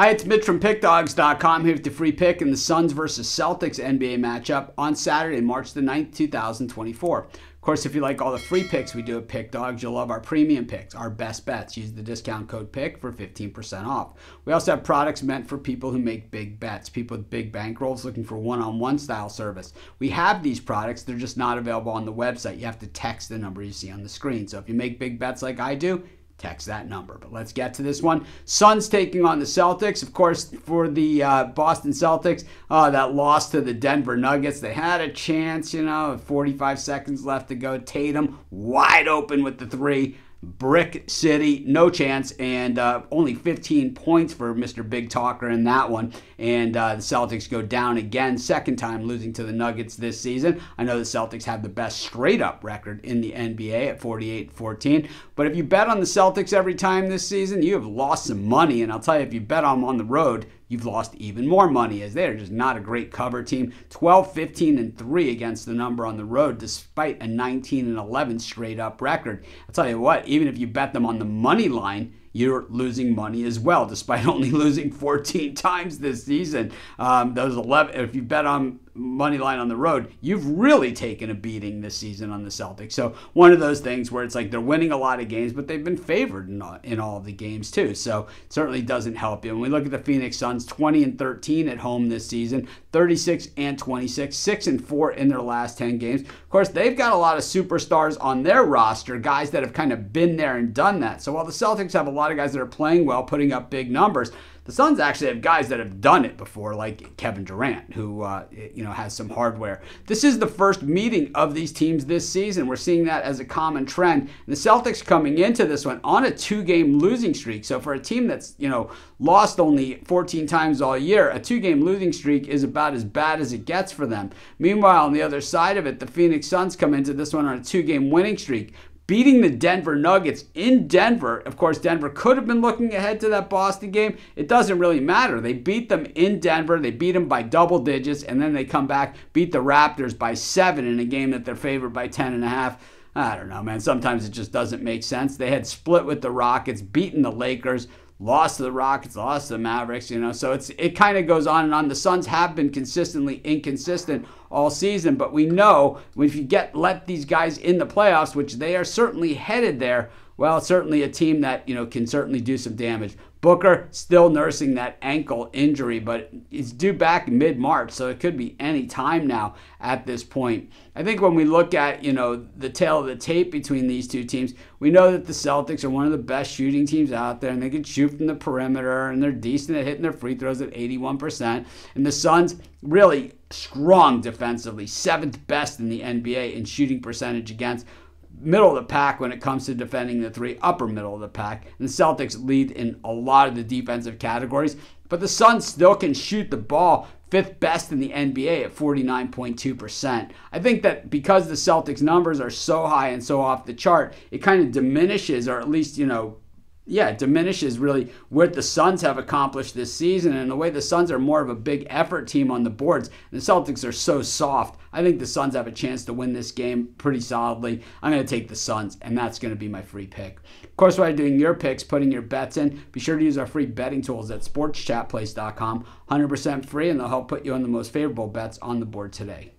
Hi, it's Mitch from PickDawgz.com here with the free pick in the Suns versus Celtics NBA matchup on Saturday, March the 9th, 2024. Of course, if you like all the free picks we do at PickDawgz, you'll love our premium picks, our best bets. Use the discount code PICK for 15% off. We also have products meant for people who make big bets, people with big bankrolls looking for one on one style service. We have these products, they're just not available on the website. You have to text the number you see on the screen. So if you make big bets like I do, text that number. But let's get to this one. Suns taking on the Celtics. Of course, for the uh, Boston Celtics, uh, that loss to the Denver Nuggets, they had a chance, you know, 45 seconds left to go. Tatum wide open with the three. Brick City, no chance, and uh, only 15 points for Mr. Big Talker in that one. And uh, the Celtics go down again, second time losing to the Nuggets this season. I know the Celtics have the best straight up record in the NBA at 48 14. But if you bet on the Celtics every time this season, you have lost some money. And I'll tell you, if you bet on them on the road, you've lost even more money as they're just not a great cover team. 12, 15, and 3 against the number on the road, despite a 19 and 11 straight up record. I'll tell you what, even if you bet them on the money line, you're losing money as well, despite only losing 14 times this season. Um, those 11, if you bet on money line on the road, you've really taken a beating this season on the Celtics. So one of those things where it's like they're winning a lot of games, but they've been favored in all, in all of the games too. So it certainly doesn't help you. When we look at the Phoenix Suns, 20 and 13 at home this season, 36 and 26, 6 and 4 in their last 10 games. Of course, they've got a lot of superstars on their roster, guys that have kind of been there and done that. So while the Celtics have a lot of guys that are playing well, putting up big numbers, the Suns actually have guys that have done it before, like Kevin Durant, who uh, you know has some hardware. This is the first meeting of these teams this season. We're seeing that as a common trend. And the Celtics coming into this one on a two-game losing streak. So for a team that's you know lost only 14 times all year, a two-game losing streak is about as bad as it gets for them. Meanwhile, on the other side of it, the Phoenix Suns come into this one on a two-game winning streak beating the Denver Nuggets in Denver. Of course, Denver could have been looking ahead to that Boston game. It doesn't really matter. They beat them in Denver. They beat them by double digits, and then they come back, beat the Raptors by seven in a game that they're favored by 10 and a half. I don't know, man. Sometimes it just doesn't make sense. They had split with the Rockets, beaten the Lakers, lost to the Rockets, lost to the Mavericks, you know. So it's it kind of goes on and on. The Suns have been consistently inconsistent all season, but we know if you get let these guys in the playoffs, which they are certainly headed there, well, certainly a team that, you know, can certainly do some damage. Booker still nursing that ankle injury, but it's due back mid March, so it could be any time now at this point. I think when we look at, you know, the tale of the tape between these two teams, we know that the Celtics are one of the best shooting teams out there, and they can shoot from the perimeter, and they're decent at hitting their free throws at 81%. And the Suns, really strong defensively, seventh best in the NBA in shooting percentage against middle of the pack when it comes to defending the three, upper middle of the pack. And the Celtics lead in a lot of the defensive categories, but the Suns still can shoot the ball fifth best in the NBA at 49.2%. I think that because the Celtics numbers are so high and so off the chart, it kind of diminishes or at least, you know, yeah, diminishes really what the Suns have accomplished this season and the way the Suns are more of a big effort team on the boards. The Celtics are so soft. I think the Suns have a chance to win this game pretty solidly. I'm going to take the Suns, and that's going to be my free pick. Of course, while you're doing your picks, putting your bets in, be sure to use our free betting tools at sportschatplace.com. 100% free, and they'll help put you on the most favorable bets on the board today.